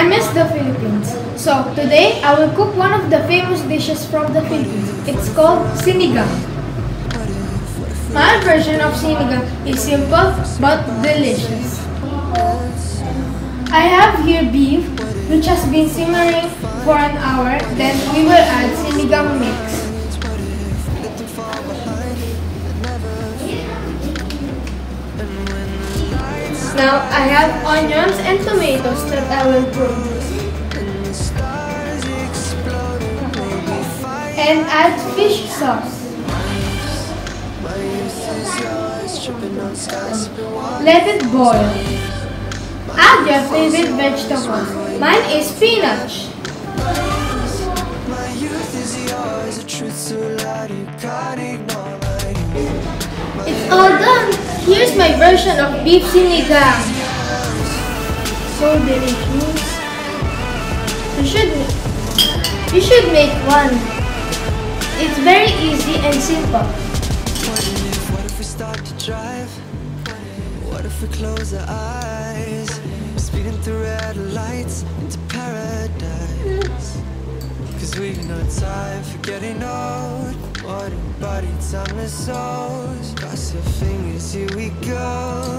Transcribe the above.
I miss the Philippines. So today I will cook one of the famous dishes from the Philippines. It's called sinigang. My version of sinigang is simple but delicious. I have here beef which has been simmering for an hour. Then we will add sinigang mix. Now I have onions and tomatoes that I will prune. And add fish sauce. Let it boil. Add your favorite vegetable. Mine is spinach. It's all done. Here's my version of beef sinigang. So delicious. You should you should make one. It's very easy and simple. What if we start to drive? What if we close our eyes? Speeding through red lights into paradise. Cause we've no time for getting old. What body time is ours. Cross your fingers, here we go.